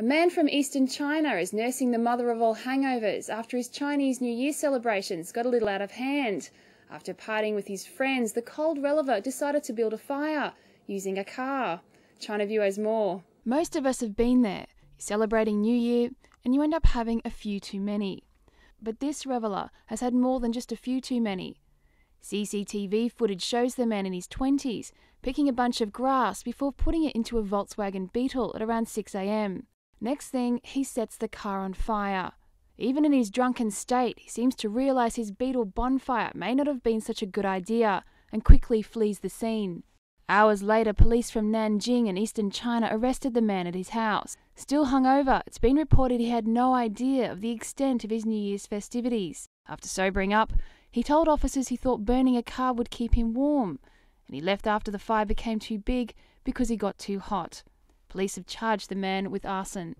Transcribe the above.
A man from eastern China is nursing the mother of all hangovers after his Chinese New Year celebrations got a little out of hand. After partying with his friends, the cold reliever decided to build a fire using a car. China View has more. Most of us have been there. Celebrating New Year and you end up having a few too many. But this reveller has had more than just a few too many. CCTV footage shows the man in his 20s picking a bunch of grass before putting it into a Volkswagen Beetle at around 6am. Next thing, he sets the car on fire. Even in his drunken state, he seems to realise his Beetle bonfire may not have been such a good idea and quickly flees the scene. Hours later, police from Nanjing in eastern China arrested the man at his house. Still hungover, it's been reported he had no idea of the extent of his New Year's festivities. After sobering up, he told officers he thought burning a car would keep him warm, and he left after the fire became too big because he got too hot. Police have charged the man with arson.